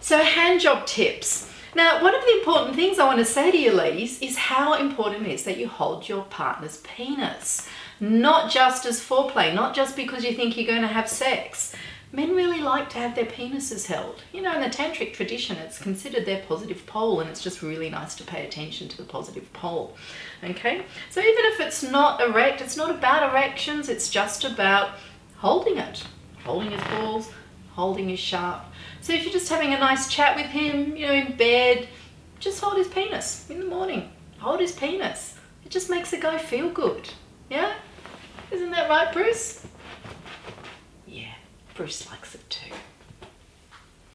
So hand job tips. Now, one of the important things I want to say to you, ladies, is how important it is that you hold your partner's penis. Not just as foreplay, not just because you think you're going to have sex. Men really like to have their penises held. You know, in the tantric tradition, it's considered their positive pole, and it's just really nice to pay attention to the positive pole. Okay? So even if it's not erect, it's not about erections, it's just about holding it. Holding his balls, holding his sharp. So if you're just having a nice chat with him, you know, in bed, just hold his penis in the morning. Hold his penis. It just makes the guy feel good. Yeah? Isn't that right, Bruce? Yeah. Bruce likes it too.